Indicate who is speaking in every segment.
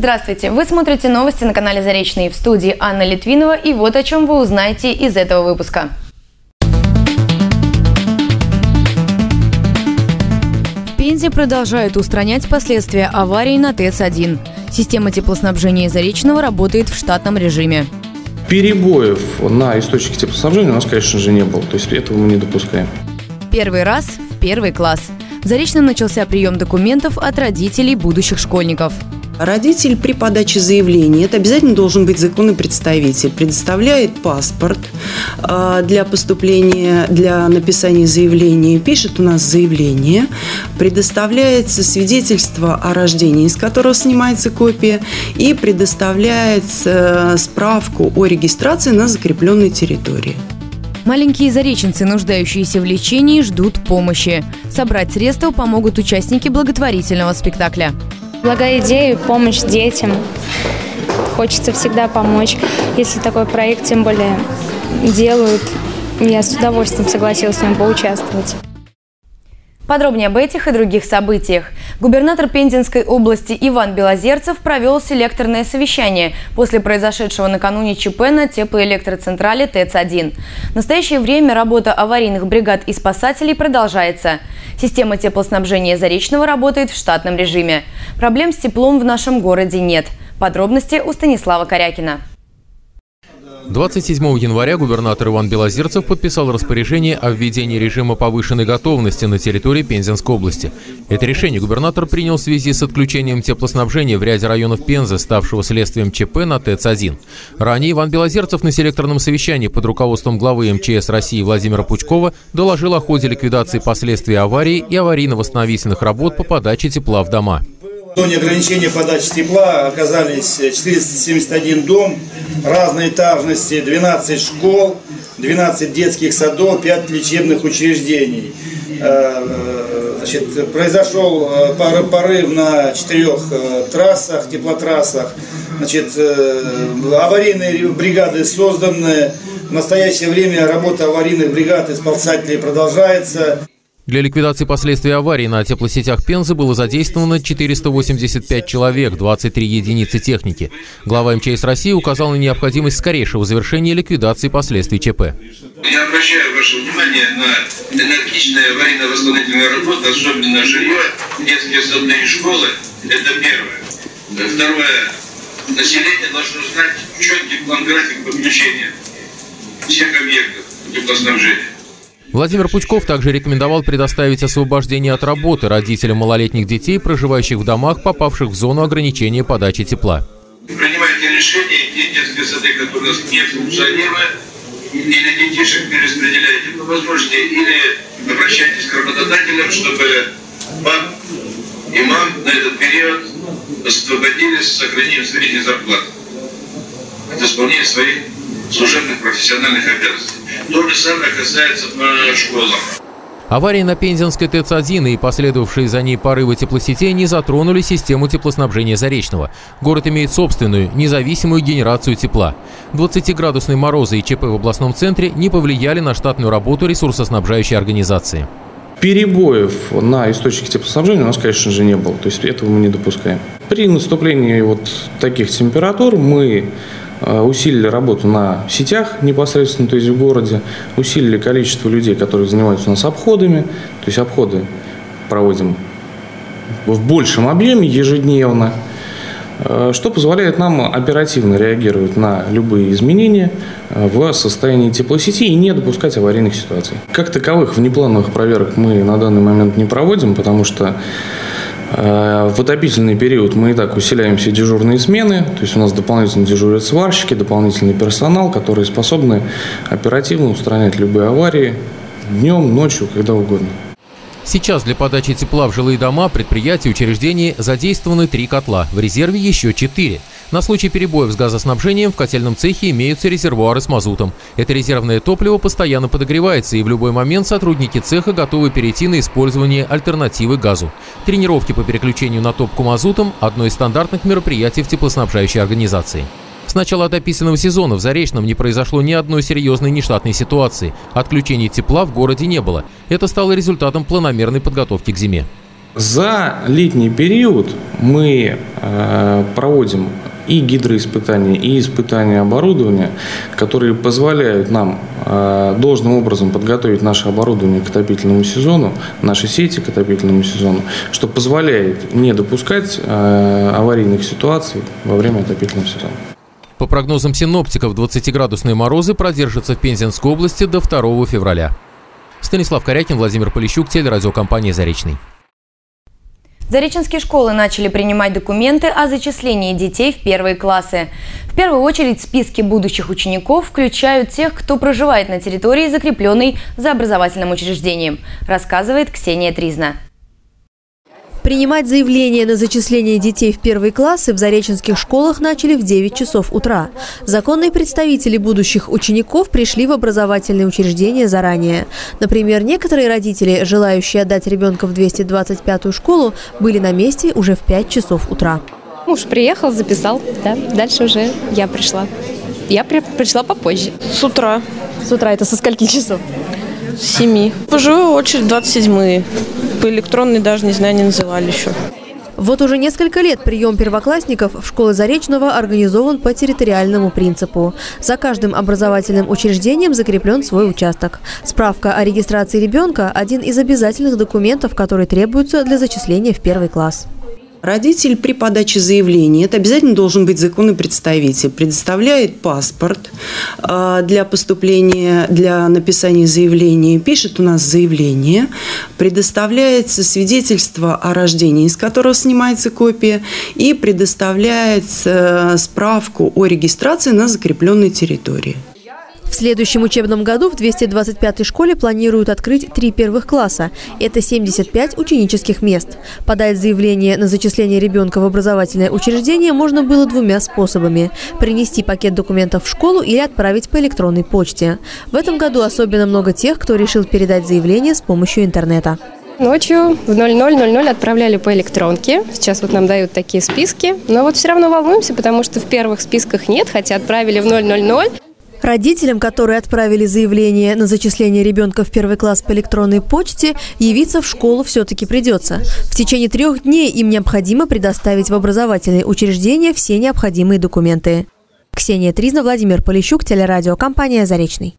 Speaker 1: Здравствуйте! Вы смотрите новости на канале Заречный. В студии Анна Литвинова. И вот о чем вы узнаете из этого выпуска. В Пензе продолжают устранять последствия аварии на ТЭЦ-1. Система теплоснабжения Заречного работает в штатном режиме.
Speaker 2: Перебоев на источнике теплоснабжения у нас, конечно же, не было. То есть этого мы не допускаем.
Speaker 1: Первый раз в первый класс. В Заречном начался прием документов от родителей будущих школьников.
Speaker 3: Родитель при подаче заявления, это обязательно должен быть законный представитель, предоставляет паспорт а, для поступления, для написания заявления, пишет у нас заявление, предоставляется свидетельство о рождении, из которого снимается копия, и предоставляется справку о регистрации на закрепленной территории.
Speaker 1: Маленькие зареченцы, нуждающиеся в лечении, ждут помощи. Собрать средства помогут участники благотворительного спектакля.
Speaker 4: Благая идея, помощь детям. Хочется всегда помочь. Если такой проект, тем более, делают, я с удовольствием согласилась в нем поучаствовать.
Speaker 1: Подробнее об этих и других событиях. Губернатор Пензенской области Иван Белозерцев провел селекторное совещание после произошедшего накануне ЧП на теплоэлектроцентрале ТЭЦ-1. В настоящее время работа аварийных бригад и спасателей продолжается. Система теплоснабжения Заречного работает в штатном режиме. Проблем с теплом в нашем городе нет. Подробности у Станислава Корякина.
Speaker 5: 27 января губернатор Иван Белозерцев подписал распоряжение о введении режима повышенной готовности на территории Пензенской области. Это решение губернатор принял в связи с отключением теплоснабжения в ряде районов Пензы, ставшего следствием ЧП на ТЭЦ-1. Ранее Иван Белозерцев на селекторном совещании под руководством главы МЧС России Владимира Пучкова доложил о ходе ликвидации последствий аварии и аварийно-восстановительных работ по подаче тепла в дома.
Speaker 6: В зоне ограничения подачи тепла оказались 471 дом разной этажности, 12 школ, 12 детских садов, 5 лечебных учреждений. Э, э, значит, произошел э, порыв на четырех трассах, теплотрассах. Значит, аварийные бригады созданы. В настоящее время работа аварийных бригад и спасателей продолжается.
Speaker 5: Для ликвидации последствий аварии на теплосетях Пензы было задействовано 485 человек, 23 единицы техники. Глава МЧС России указал на необходимость скорейшего завершения ликвидации последствий ЧП.
Speaker 7: Я обращаю ваше внимание на энергичные аварийно-восстановительные работы, особенно жилье, детские сады и школы. Это первое. Второе. Население должно знать четкий план график подключения всех объектов теплоснабжения.
Speaker 5: Владимир Пучков также рекомендовал предоставить освобождение от работы родителям малолетних детей, проживающих в домах, попавших в зону ограничения подачи тепла.
Speaker 7: Принимайте решение, те детские сады, которые не функционируют, или детишек перераспределяйте по возможности, или обращайтесь к работодателям, чтобы пап и мам на этот период освободились с сохранением средней зарплаты от исполнения своих служебных профессиональных обязанностей. То же самое касается по школам.
Speaker 5: Аварии на Пензенской ТЭЦ-1 и последовавшие за ней порывы теплосетей не затронули систему теплоснабжения Заречного. Город имеет собственную, независимую генерацию тепла. 20-градусные морозы и ЧП в областном центре не повлияли на штатную работу ресурсоснабжающей организации.
Speaker 2: Перебоев на источнике теплоснабжения у нас, конечно же, не было. То есть этого мы не допускаем. При наступлении вот таких температур мы усилили работу на сетях непосредственно, то есть в городе, усилили количество людей, которые занимаются у нас обходами, то есть обходы проводим в большем объеме ежедневно, э, что позволяет нам оперативно реагировать на любые изменения э, в состоянии теплосети и не допускать аварийных ситуаций. Как таковых внеплановых проверок мы на данный момент не проводим, потому что Э, в отопительный период мы и так усиляем все дежурные смены, то есть у нас дополнительно дежурят сварщики, дополнительный персонал, которые способны оперативно устранять любые аварии днем, ночью, когда угодно.
Speaker 5: Сейчас для подачи тепла в жилые дома, предприятия и учреждений задействованы три котла, в резерве еще четыре. На случай перебоев с газоснабжением в котельном цехе имеются резервуары с мазутом. Это резервное топливо постоянно подогревается, и в любой момент сотрудники цеха готовы перейти на использование альтернативы газу. Тренировки по переключению на топку мазутом – одно из стандартных мероприятий в теплоснабжающей организации. С начала отопительного сезона в Заречном не произошло ни одной серьезной нештатной ситуации. Отключений тепла в городе не было. Это стало результатом планомерной подготовки к зиме.
Speaker 2: За летний период мы э, проводим и гидроиспытания, и испытания оборудования, которые позволяют нам э, должным образом подготовить наше оборудование к отопительному сезону, наши сети к отопительному сезону, что позволяет не допускать э, аварийных ситуаций во время отопительного сезона.
Speaker 5: По прогнозам синоптиков, 20-градусные морозы продержатся в Пензенской области до 2 февраля. Станислав Корякин, Владимир Полищук, телерадиокомпания «Заречный».
Speaker 1: Зареченские школы начали принимать документы о зачислении детей в первые классы. В первую очередь списки будущих учеников включают тех, кто проживает на территории, закрепленной за образовательным учреждением, рассказывает Ксения Тризна.
Speaker 8: Принимать заявления на зачисление детей в первые классы в зареченских школах начали в 9 часов утра. Законные представители будущих учеников пришли в образовательные учреждения заранее. Например, некоторые родители, желающие отдать ребенка в 225-ю школу, были на месте уже в 5 часов утра.
Speaker 9: Муж приехал, записал, да. Дальше уже я пришла. Я при, пришла попозже.
Speaker 10: С утра.
Speaker 8: С утра это со скольки часов?
Speaker 10: Семи. Живу очередь 27 по электронной даже, не знаю, не называли еще.
Speaker 8: Вот уже несколько лет прием первоклассников в школы Заречного организован по территориальному принципу. За каждым образовательным учреждением закреплен свой участок. Справка о регистрации ребенка – один из обязательных документов, которые требуются для зачисления в первый класс.
Speaker 3: Родитель при подаче заявления, это обязательно должен быть законный представитель, предоставляет паспорт а, для поступления, для написания заявления, пишет у нас заявление, предоставляется свидетельство о рождении, из которого снимается копия, и предоставляется справку о регистрации на закрепленной территории.
Speaker 8: В следующем учебном году в 225-й школе планируют открыть три первых класса. Это 75 ученических мест. Подать заявление на зачисление ребенка в образовательное учреждение можно было двумя способами. Принести пакет документов в школу или отправить по электронной почте. В этом году особенно много тех, кто решил передать заявление с помощью интернета.
Speaker 9: Ночью в 00.00 отправляли по электронке. Сейчас вот нам дают такие списки. Но вот все равно волнуемся, потому что в первых списках нет, хотя отправили в 000.
Speaker 8: Родителям, которые отправили заявление на зачисление ребенка в первый класс по электронной почте, явиться в школу все-таки придется. В течение трех дней им необходимо предоставить в образовательные учреждения все необходимые документы. Ксения Тризна, Владимир Полищук, телерадиокомпания «Заречный».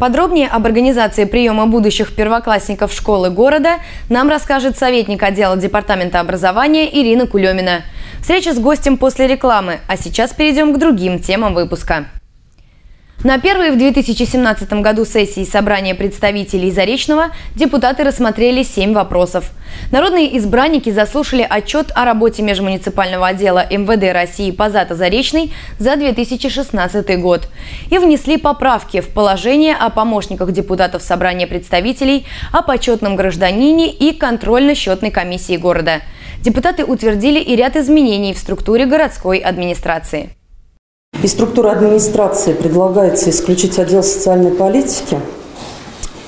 Speaker 1: Подробнее об организации приема будущих первоклассников школы города нам расскажет советник отдела Департамента образования Ирина Кулемина. Встреча с гостем после рекламы, а сейчас перейдем к другим темам выпуска. На первой в 2017 году сессии собрания представителей Заречного депутаты рассмотрели семь вопросов. Народные избранники заслушали отчет о работе межмуниципального отдела МВД России по Зато Заречный за 2016 год и внесли поправки в положение о помощниках депутатов собрания представителей, о почетном гражданине и контрольно-счетной комиссии города. Депутаты утвердили и ряд изменений в структуре городской администрации.
Speaker 11: Из структуры администрации предлагается исключить отдел социальной политики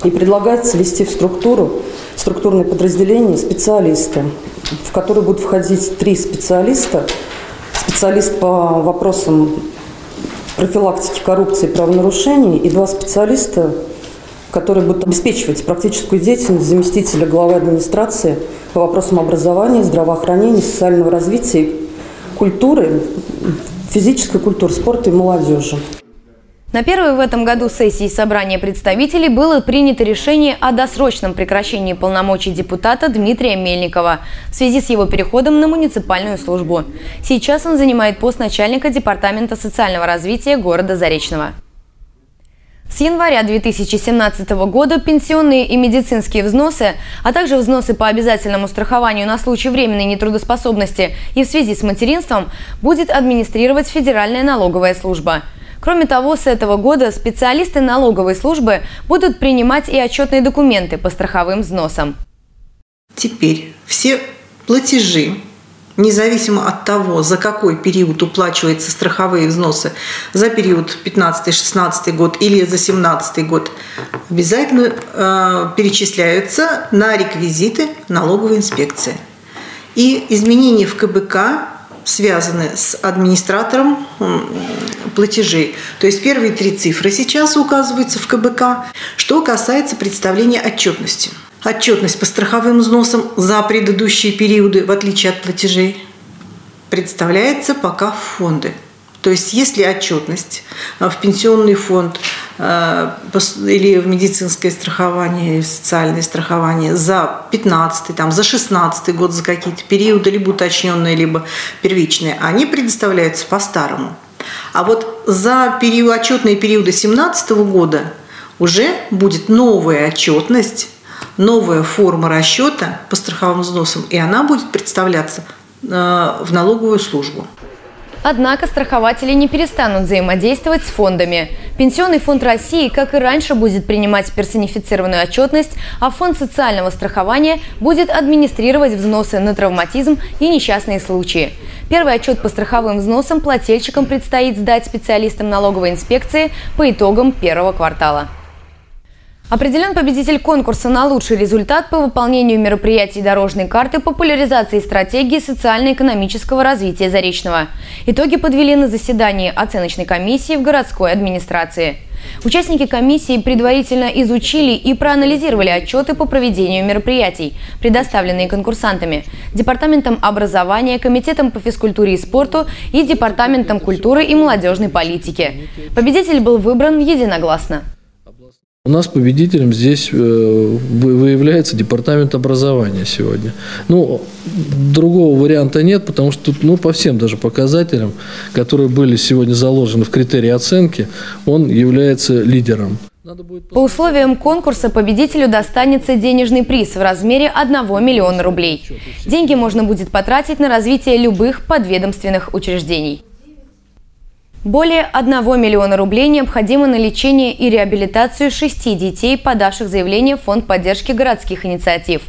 Speaker 11: и предлагается ввести в структуру, структурные подразделения специалисты, в которые будут входить три специалиста. Специалист по вопросам профилактики коррупции и правонарушений и два специалиста, которые будут обеспечивать практическую деятельность заместителя главы администрации по вопросам образования, здравоохранения, социального развития, культуры физической культуры, спорта и молодежи.
Speaker 1: На первой в этом году сессии собрания представителей было принято решение о досрочном прекращении полномочий депутата Дмитрия Мельникова в связи с его переходом на муниципальную службу. Сейчас он занимает пост начальника Департамента социального развития города Заречного. С января 2017 года пенсионные и медицинские взносы, а также взносы по обязательному страхованию на случай временной нетрудоспособности и в связи с материнством будет администрировать Федеральная налоговая служба. Кроме того, с этого года специалисты налоговой службы будут принимать и отчетные документы по страховым взносам.
Speaker 12: Теперь все платежи независимо от того, за какой период уплачиваются страховые взносы, за период 15-16 год или за 17 год, обязательно э, перечисляются на реквизиты налоговой инспекции. И изменения в КБК связаны с администратором платежей. То есть первые три цифры сейчас указываются в КБК. Что касается представления отчетности – отчетность по страховым взносам за предыдущие периоды, в отличие от платежей, представляется пока в фонды. То есть если отчетность э, в пенсионный фонд э, или в медицинское страхование, социальное страхование за 15 там, за 16 год, за какие-то периоды, либо уточненные, либо первичные, они предоставляются по-старому. А вот за период, отчетные периоды 2017 года уже будет новая отчетность, новая форма расчета по страховым взносам, и она будет представляться э, в налоговую службу.
Speaker 1: Однако страхователи не перестанут взаимодействовать с фондами. Пенсионный фонд России, как и раньше, будет принимать персонифицированную отчетность, а фонд социального страхования будет администрировать взносы на травматизм и несчастные случаи. Первый отчет по страховым взносам плательщикам предстоит сдать специалистам налоговой инспекции по итогам первого квартала. Определен победитель конкурса на лучший результат по выполнению мероприятий дорожной карты популяризации стратегии социально-экономического развития Заречного. Итоги подвели на заседании оценочной комиссии в городской администрации. Участники комиссии предварительно изучили и проанализировали отчеты по проведению мероприятий, предоставленные конкурсантами, Департаментом образования, Комитетом по физкультуре и спорту и Департаментом культуры и молодежной политики. Победитель был выбран единогласно.
Speaker 13: У нас победителем здесь э, выявляется департамент образования сегодня. Ну, другого варианта нет, потому что тут, ну, по всем даже показателям, которые были сегодня заложены в критерии оценки, он является лидером.
Speaker 1: По условиям конкурса победителю достанется денежный приз в размере 1 миллиона рублей. Деньги можно будет потратить на развитие любых подведомственных учреждений. Более 1 миллиона рублей необходимо на лечение и реабилитацию шести детей, подавших заявление в Фонд поддержки городских инициатив.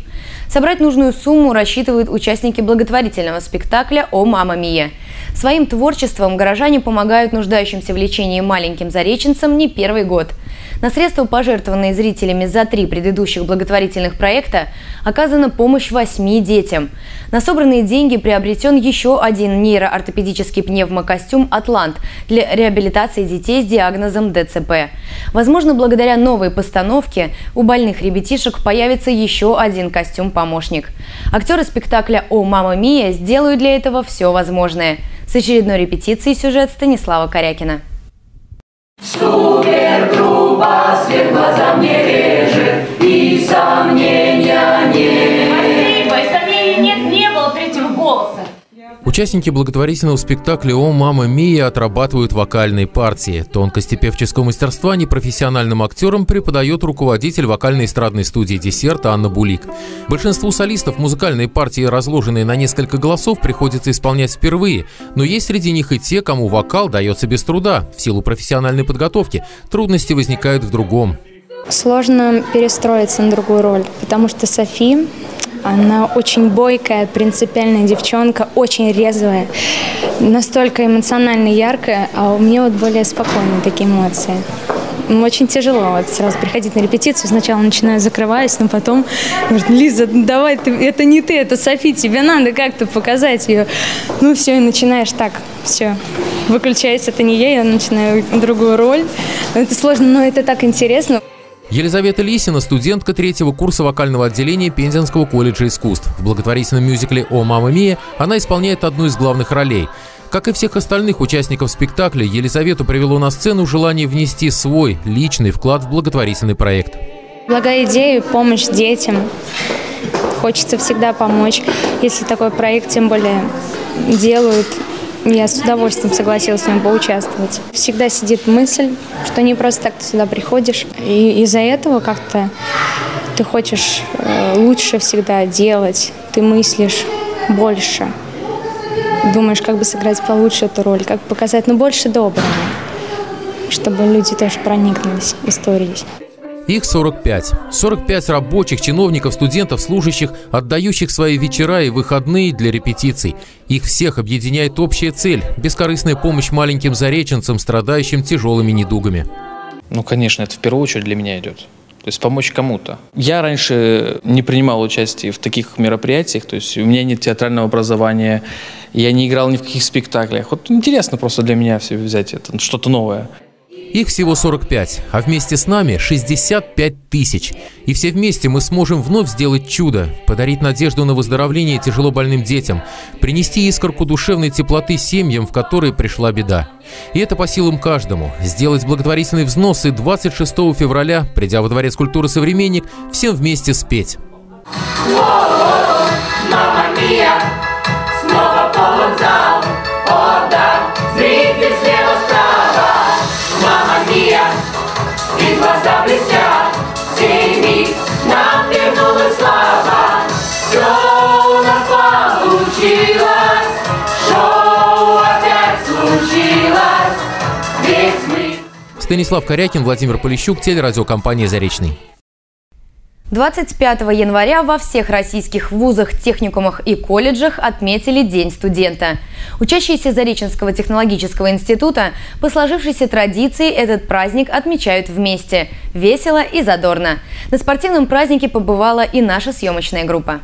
Speaker 1: Собрать нужную сумму рассчитывают участники благотворительного спектакля «О, мама Мия». Своим творчеством горожане помогают нуждающимся в лечении маленьким зареченцам не первый год – на средства, пожертвованные зрителями за три предыдущих благотворительных проекта, оказана помощь восьми детям. На собранные деньги приобретен еще один нейроортопедический пневмокостюм «Атлант» для реабилитации детей с диагнозом ДЦП. Возможно, благодаря новой постановке у больных ребятишек появится еще один костюм-помощник. Актеры спектакля «О, мама Мия» сделают для этого все возможное. С очередной репетицией сюжет Станислава Корякина. Супергруппа свет глазам не режет и сомнения
Speaker 5: Участники благотворительного спектакля «О, мама Мия» отрабатывают вокальные партии. Тонкости певческого мастерства непрофессиональным актерам преподает руководитель вокальной эстрадной студии «Десерт» Анна Булик. Большинству солистов музыкальные партии, разложенные на несколько голосов, приходится исполнять впервые, но есть среди них и те, кому вокал дается без труда. В силу профессиональной подготовки трудности возникают в другом.
Speaker 4: Сложно перестроиться на другую роль, потому что Софи она очень бойкая, принципиальная девчонка, очень резвая, настолько эмоционально яркая, а у меня вот более спокойные такие эмоции. Очень тяжело вот сразу приходить на репетицию. Сначала начинаю закрываясь, но потом говорит, Лиза, давай, ты, это не ты, это Софи, тебе надо как-то показать ее. Ну все, и начинаешь так, все, выключайся, это не я, я начинаю другую роль. Это сложно, но это так интересно.
Speaker 5: Елизавета Лисина – студентка третьего курса вокального отделения Пензенского колледжа искусств. В благотворительном мюзикле «О, мама Мия» она исполняет одну из главных ролей. Как и всех остальных участников спектакля, Елизавету привело на сцену желание внести свой личный вклад в благотворительный проект.
Speaker 4: Благая идея, помощь детям. Хочется всегда помочь. Если такой проект, тем более делают, я с удовольствием согласилась в нем поучаствовать. Всегда сидит мысль, что не просто так ты сюда приходишь, и из-за этого как-то ты хочешь э, лучше всегда делать, ты мыслишь больше, думаешь, как бы сыграть получше эту роль, как показать, ну, больше доброго, чтобы люди тоже проникнулись историей.
Speaker 5: Их 45. 45 рабочих, чиновников, студентов, служащих, отдающих свои вечера и выходные для репетиций. Их всех объединяет общая цель – бескорыстная помощь маленьким зареченцам, страдающим тяжелыми недугами.
Speaker 14: Ну, конечно, это в первую очередь для меня идет. То есть помочь кому-то. Я раньше не принимал участие в таких мероприятиях, то есть у меня нет театрального образования, я не играл ни в каких спектаклях. Вот интересно просто для меня все взять это, что-то новое.
Speaker 5: Их всего 45, а вместе с нами 65 тысяч. И все вместе мы сможем вновь сделать чудо, подарить надежду на выздоровление тяжело больным детям, принести искорку душевной теплоты семьям, в которые пришла беда. И это по силам каждому. Сделать благотворительный взнос и 26 февраля, придя во Дворец культуры «Современник», всем вместе спеть. Мама Станислав Корякин, Владимир Полищук, телерадиокомпания «Заречный».
Speaker 1: 25 января во всех российских вузах, техникумах и колледжах отметили День студента. Учащиеся Зареченского технологического института по сложившейся традиции этот праздник отмечают вместе. Весело и задорно. На спортивном празднике побывала и наша съемочная группа.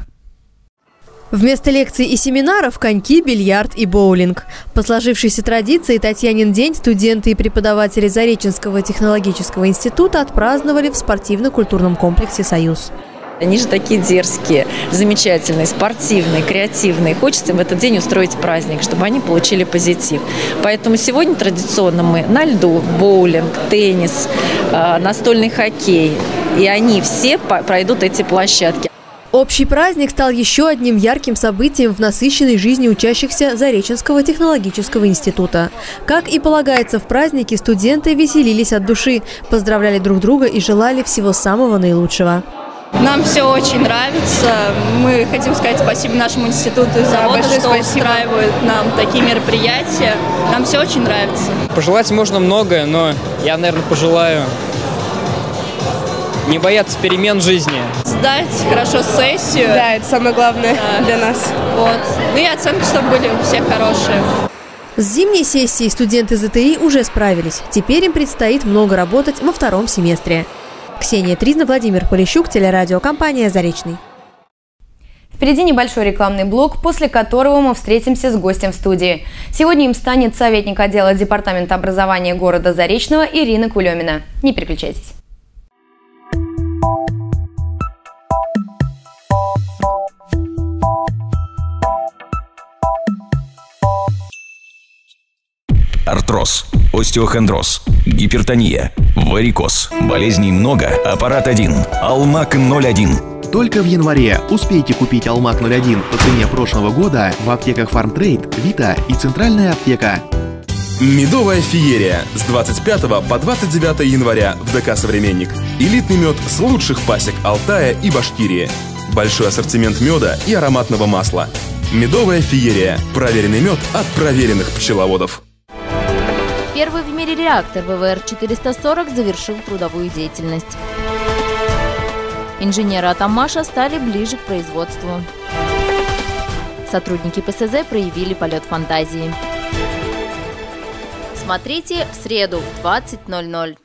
Speaker 8: Вместо лекций и семинаров – коньки, бильярд и боулинг. По сложившейся традиции Татьянин день студенты и преподаватели Зареченского технологического института отпраздновали в спортивно-культурном комплексе «Союз».
Speaker 15: Они же такие дерзкие, замечательные, спортивные, креативные. Хочется в этот день устроить праздник, чтобы они получили позитив. Поэтому сегодня традиционно мы на льду, боулинг, теннис, э, настольный хоккей. И они все пройдут эти площадки.
Speaker 8: Общий праздник стал еще одним ярким событием в насыщенной жизни учащихся Зареченского технологического института. Как и полагается в празднике, студенты веселились от души, поздравляли друг друга и желали всего самого наилучшего.
Speaker 16: Нам все очень нравится. Мы хотим сказать спасибо нашему институту и заводу, да, что спасибо. устраивают нам такие мероприятия. Нам все очень нравится.
Speaker 17: Пожелать можно многое, но я, наверное, пожелаю не бояться перемен жизни.
Speaker 16: Сдать хорошо сессию.
Speaker 18: Да, это самое главное да. для нас.
Speaker 16: Вот. Ну и оценки, чтобы были у всех хорошие.
Speaker 8: С зимней сессией студенты ЗТИ уже справились. Теперь им предстоит много работать во втором семестре. Ксения Тризна, Владимир Полищук, телерадиокомпания «Заречный».
Speaker 1: Впереди небольшой рекламный блок, после которого мы встретимся с гостем в студии. Сегодня им станет советник отдела Департамента образования города Заречного Ирина Кулемина. Не переключайтесь.
Speaker 19: Артроз, остеохондроз, гипертония, варикоз. Болезней много, аппарат один. Алмак 01.
Speaker 20: Только в январе успейте купить Алмак 01 по цене прошлого года в аптеках Farmtrade, Вита и Центральная аптека.
Speaker 21: Медовая феерия с 25 по 29 января в ДК «Современник». Элитный мед с лучших пасек Алтая и Башкирии. Большой ассортимент меда и ароматного масла. Медовая феерия. Проверенный мед от проверенных пчеловодов.
Speaker 22: Первый в мире реактор ВВР-440 завершил трудовую деятельность. Инженеры Атамаша стали ближе к производству. Сотрудники ПСЗ проявили полет фантазии. Смотрите в среду в 20.00.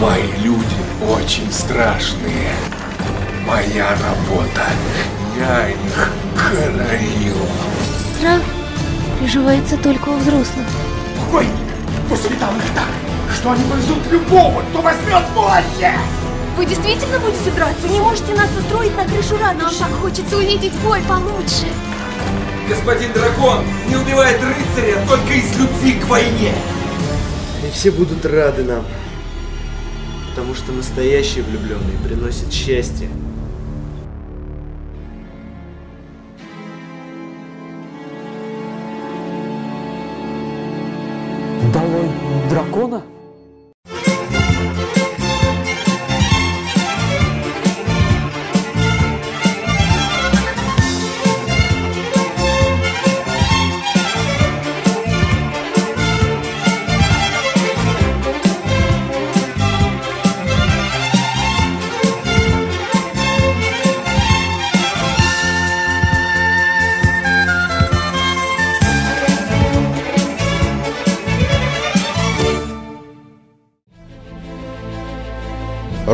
Speaker 23: Мои очень страшные. Моя работа. Я их короил.
Speaker 24: Страх приживается только у взрослых.
Speaker 23: Ой, воспитал их так, что они повезут любого, кто возьмет больше!
Speaker 24: Вы действительно будете драться? Не можете нас устроить на крышу ратуши. Нам так хочется увидеть бой получше.
Speaker 23: Господин дракон не убивает рыцаря только из любви к войне.
Speaker 25: И все будут рады нам потому что настоящий влюбленный приносит счастье.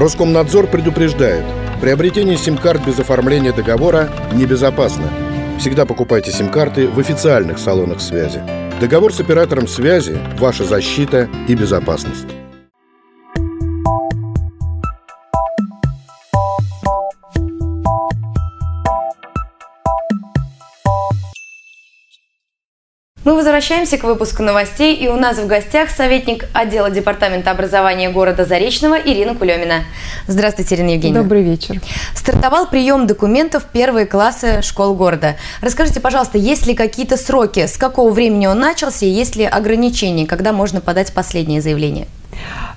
Speaker 26: Роскомнадзор предупреждает,
Speaker 27: Приобретение сим-карт без оформления договора небезопасно. Всегда покупайте сим-карты в официальных салонах связи. Договор с оператором связи – ваша защита и безопасность.
Speaker 1: Возвращаемся к выпуску новостей, и у нас в гостях советник отдела Департамента образования города Заречного Ирина Кулемина. Здравствуйте, Ирина Евгеньевна.
Speaker 28: Добрый вечер.
Speaker 1: Стартовал прием документов первые классы школ города. Расскажите, пожалуйста, есть ли какие-то сроки, с какого времени он начался, и есть ли ограничения, когда можно подать последнее заявление?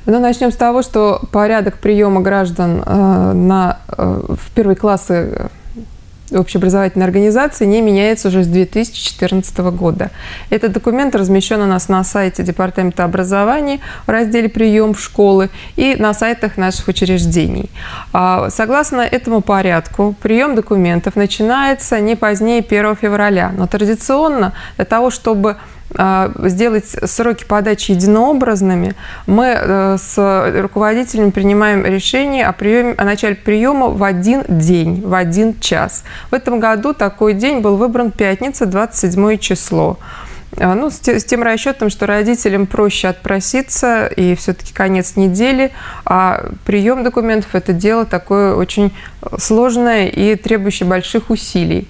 Speaker 28: Ну, начнем с того, что порядок приема граждан э, на, э, в первые классы общеобразовательной организации не меняется уже с 2014 года. Этот документ размещен у нас на сайте Департамента образования в разделе «Прием в школы» и на сайтах наших учреждений. А, согласно этому порядку, прием документов начинается не позднее 1 февраля. Но традиционно для того, чтобы сделать сроки подачи единообразными, мы э, с руководителями принимаем решение о, приеме, о начале приема в один день, в один час. В этом году такой день был выбран пятница, 27 число. А, ну, с, тем расчетом, что родителям проще отпроситься, и все-таки конец недели, а прием документов – это дело такое очень сложное и требующее больших усилий.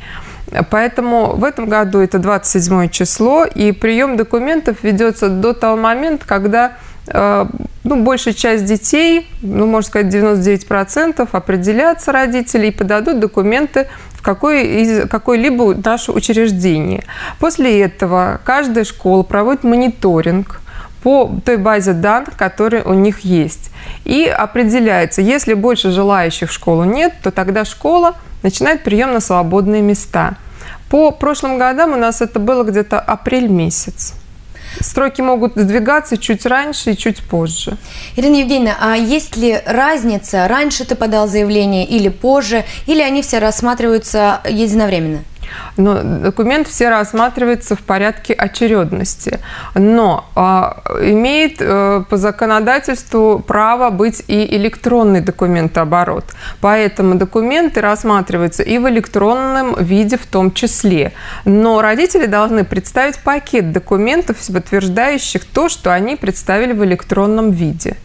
Speaker 28: Поэтому в этом году это 27 число, и прием документов ведется до того момента, когда э, ну, большая часть детей, ну, можно сказать, 99% определятся родители и подадут документы в какой, какое-либо наше учреждение. После этого каждая школа проводит мониторинг по той базе данных, которая у них есть. И определяется, если больше желающих в школу нет, то тогда школа – начинает прием на свободные места. По прошлым годам у нас это было где-то апрель месяц. Строки могут сдвигаться чуть раньше и чуть позже.
Speaker 1: Ирина Евгеньевна, а есть ли разница, раньше ты подал заявление или позже, или они все рассматриваются единовременно?
Speaker 28: Но документ все рассматривается в порядке очередности. Но э, имеет э, по законодательству право быть и электронный документооборот. Поэтому документы рассматриваются и в электронном виде в том числе. Но родители должны представить пакет документов, подтверждающих то, что они представили в электронном виде.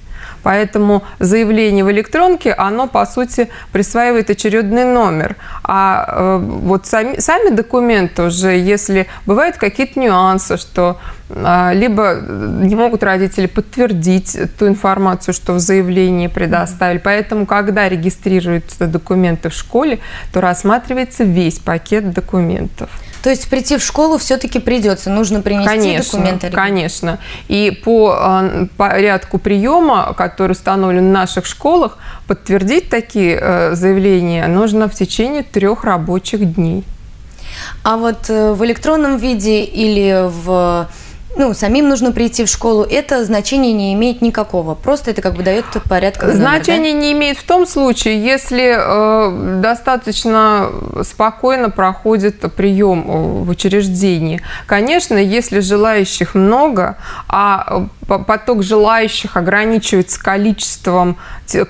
Speaker 28: Поэтому заявление в электронке, оно, по сути, присваивает очередный номер. А э, вот сами, сами документы уже, если бывают какие-то нюансы, что э, либо не могут родители подтвердить ту информацию, что в заявлении предоставили. Поэтому, когда регистрируются документы в школе, то рассматривается весь пакет документов.
Speaker 1: То есть прийти в школу все-таки придется, нужно принести
Speaker 28: конечно,
Speaker 1: документы?
Speaker 28: Конечно. И по э, порядку приема, который установлен в наших школах, подтвердить такие э, заявления нужно в течение трех рабочих дней.
Speaker 1: А вот э, в электронном виде или в ну, самим нужно прийти в школу, это значение не имеет никакого. Просто это как бы дает порядок.
Speaker 28: Значение да? не имеет в том случае, если э, достаточно спокойно проходит прием э, в учреждении. Конечно, если желающих много, а э, поток желающих ограничивается количеством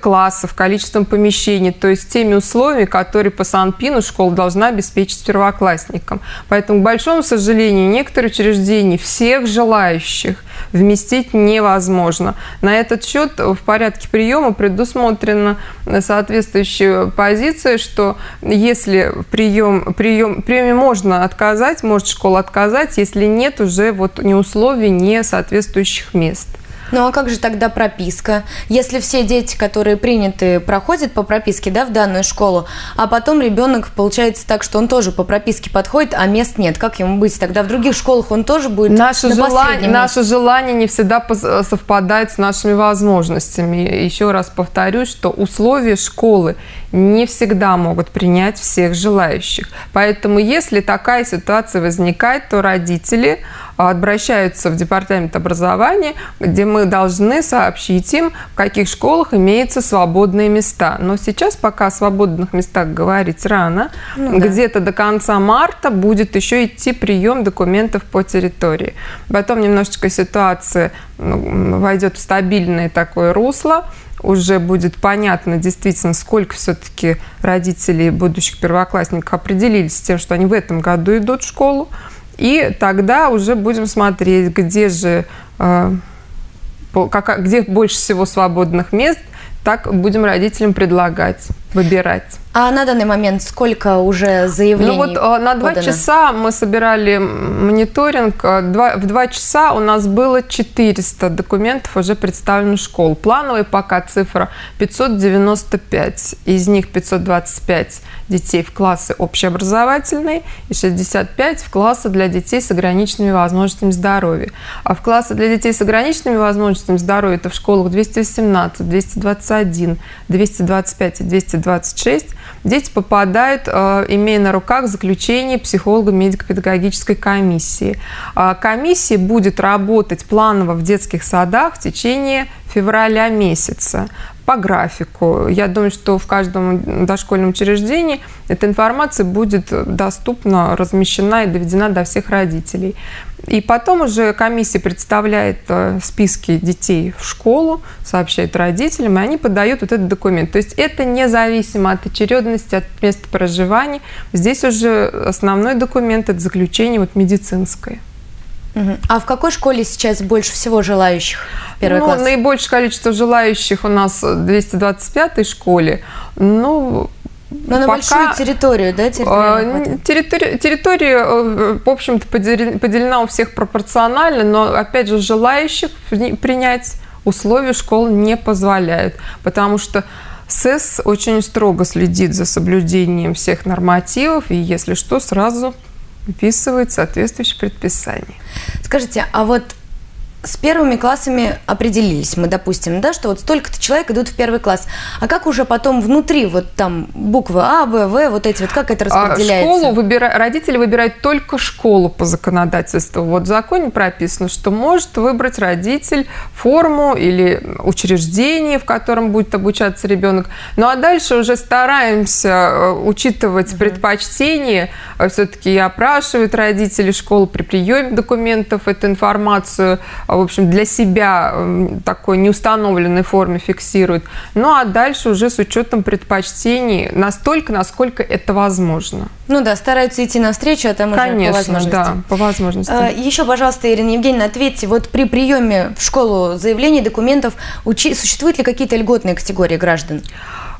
Speaker 28: классов, количеством помещений, то есть теми условиями, которые по Санпину школа должна обеспечить первоклассникам. Поэтому, к большому сожалению, некоторые учреждения всех желающих вместить невозможно. На этот счет в порядке приема предусмотрена соответствующая позиция, что если прием, прием, приеме можно отказать, может школа отказать, если нет уже вот ни условий, ни соответствующих мест.
Speaker 1: Ну а как же тогда прописка? Если все дети, которые приняты, проходят по прописке да, в данную школу, а потом ребенок получается так, что он тоже по прописке подходит, а мест нет, как ему быть? Тогда в других школах он тоже будет
Speaker 28: наше
Speaker 1: на
Speaker 28: желание, Наше желание не всегда совпадает с нашими возможностями. Еще раз повторюсь, что условия школы не всегда могут принять всех желающих. Поэтому если такая ситуация возникает, то родители обращаются в департамент образования, где мы должны сообщить им, в каких школах имеются свободные места. Но сейчас пока о свободных местах говорить рано. Ну, Где-то до конца марта будет еще идти прием документов по территории. Потом немножечко ситуация войдет в стабильное такое русло уже будет понятно действительно, сколько все-таки родителей будущих первоклассников определились с тем, что они в этом году идут в школу. И тогда уже будем смотреть, где же э, где больше всего свободных мест, так будем родителям предлагать, выбирать.
Speaker 1: А на данный момент сколько уже заявлений
Speaker 28: Ну вот э, на два часа мы собирали мониторинг. Э, два, в два часа у нас было 400 документов уже представлено в школу. Плановая пока цифра 595. Из них 525 детей в классы общеобразовательные и 65 в классы для детей с ограниченными возможностями здоровья. А в классы для детей с ограниченными возможностями здоровья это в школах 218, 221, 225 и 226 дети попадают, э, имея на руках заключение психолого-медико-педагогической комиссии. А комиссия будет работать планово в детских садах в течение февраля месяца по графику. Я думаю, что в каждом дошкольном учреждении эта информация будет доступна, размещена и доведена до всех родителей. И потом уже комиссия представляет э, списки детей в школу, сообщает родителям, и они подают вот этот документ. То есть это независимо от очередности, от места проживания. Здесь уже основной документ – это заключение вот медицинское.
Speaker 1: А в какой школе сейчас больше всего желающих в первый
Speaker 28: ну,
Speaker 1: класс?
Speaker 28: Наибольшее количество желающих у нас в 225 школе. Ну,
Speaker 1: но на пока... большую территорию, да,
Speaker 28: территория? Территория, территория, э, в общем-то, поделена у всех пропорционально, но, опять же, желающих принять условия школ не позволяют, потому что СЭС очень строго следит за соблюдением всех нормативов, и если что, сразу выписывает соответствующее предписание.
Speaker 1: Скажите, а вот с первыми классами определились мы, допустим, да, что вот столько-то человек идут в первый класс. А как уже потом внутри, вот там буквы А, Б, В, вот эти вот, как это а распределяется?
Speaker 28: школу выбира... родители выбирают только школу по законодательству. Вот в законе прописано, что может выбрать родитель форму или учреждение, в котором будет обучаться ребенок. Ну а дальше уже стараемся э, учитывать угу. предпочтения. Э, Все-таки опрашивают родители школы при приеме документов эту информацию в общем, для себя такой неустановленной форме фиксируют. Ну а дальше уже с учетом предпочтений настолько, насколько это возможно.
Speaker 1: Ну да, стараются идти навстречу, а там
Speaker 28: Конечно,
Speaker 1: уже по возможности.
Speaker 28: да, по возможности.
Speaker 1: А, еще, пожалуйста, Ирина Евгеньевна, ответьте, вот при приеме в школу заявлений, документов, учи... существуют ли какие-то льготные категории граждан?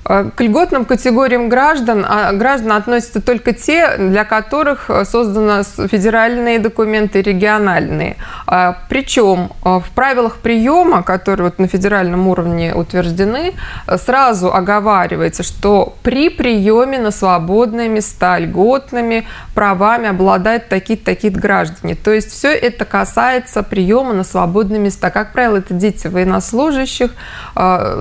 Speaker 28: Э, к льготным категориям граждан а граждан относятся только те, для которых э, созданы федеральные документы, региональные. А, Причем э, в правилах приема, которые вот на федеральном уровне утверждены, сразу оговаривается, что при приеме на свободные места льготными правами обладают такие-то такие граждане. То есть все это касается приема на свободные места. Как правило, это дети военнослужащих,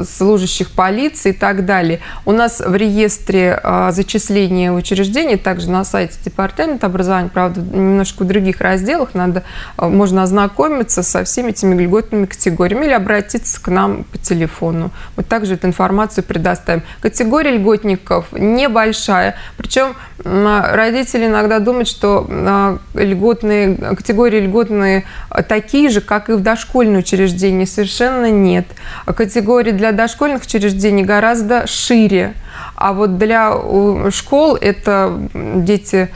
Speaker 28: служащих полиции и так далее далее. У нас в реестре а, зачисления учреждений, также на сайте Департамента образования, правда, немножко в других разделах, надо, а, можно ознакомиться со всеми этими льготными категориями или обратиться к нам по телефону. Мы также эту информацию предоставим. Категория льготников небольшая, причем родители иногда думают, что а, льготные, категории льготные такие же, как и в дошкольные учреждения. Совершенно нет. Категории для дошкольных учреждений гораздо шире. А вот для школ это дети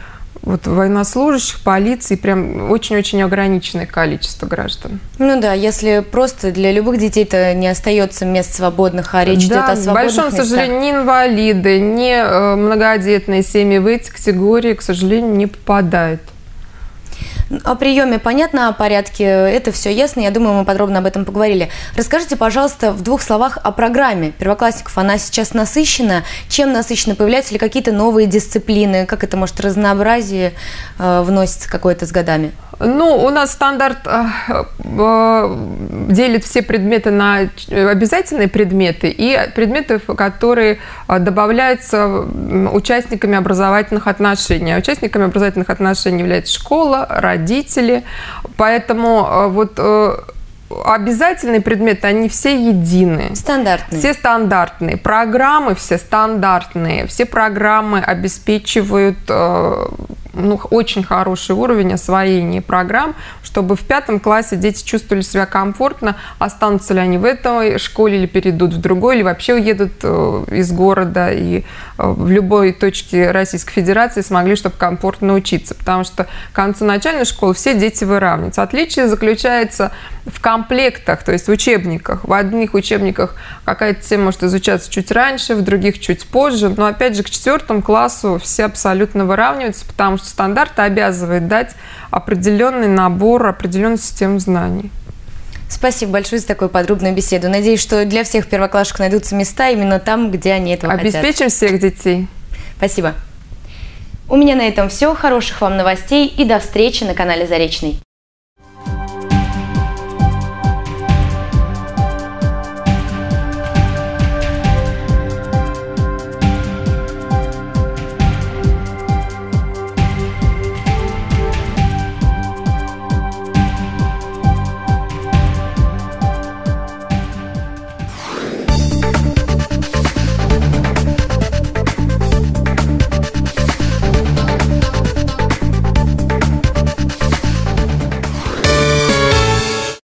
Speaker 28: вот военнослужащих, полиции, прям очень-очень ограниченное количество граждан.
Speaker 1: Ну да, если просто для любых детей-то не остается мест свободных, а речь
Speaker 28: да,
Speaker 1: идет о свободных
Speaker 28: большом,
Speaker 1: местах.
Speaker 28: к сожалению, ни инвалиды, ни э, многодетные семьи в эти категории, к сожалению, не попадают.
Speaker 1: О приеме понятно, о порядке, это все ясно. Я думаю, мы подробно об этом поговорили. Расскажите, пожалуйста, в двух словах о программе первоклассников. Она сейчас насыщена. Чем насыщена? Появляются ли какие-то новые дисциплины? Как это, может, разнообразие э, вносится какое-то с годами?
Speaker 28: Ну, у нас стандарт э, э, делит все предметы на обязательные предметы и предметы, которые э, добавляются участниками образовательных отношений. А участниками образовательных отношений является школа, родители. Поэтому э, вот э, обязательные предметы, они все единые.
Speaker 1: Стандартные.
Speaker 28: Все стандартные. Программы все стандартные. Все программы обеспечивают э, ну, очень хороший уровень освоения программ, чтобы в пятом классе дети чувствовали себя комфортно, останутся ли они в этой школе или перейдут в другой, или вообще уедут э, из города и э, в любой точке Российской Федерации смогли, чтобы комфортно учиться. Потому что к концу начальной школы все дети выравниваются. Отличие заключается в комплектах, то есть в учебниках. В одних учебниках какая-то тема может изучаться чуть раньше, в других чуть позже. Но опять же к четвертому классу все абсолютно выравниваются, потому что стандарт обязывает дать определенный набор, определенную систему знаний.
Speaker 1: Спасибо большое за такую подробную беседу. Надеюсь, что для всех первоклашек найдутся места именно там, где они этого
Speaker 28: Обеспечим
Speaker 1: хотят.
Speaker 28: Обеспечим всех детей.
Speaker 1: Спасибо. У меня на этом все. Хороших вам новостей и до встречи на канале Заречный.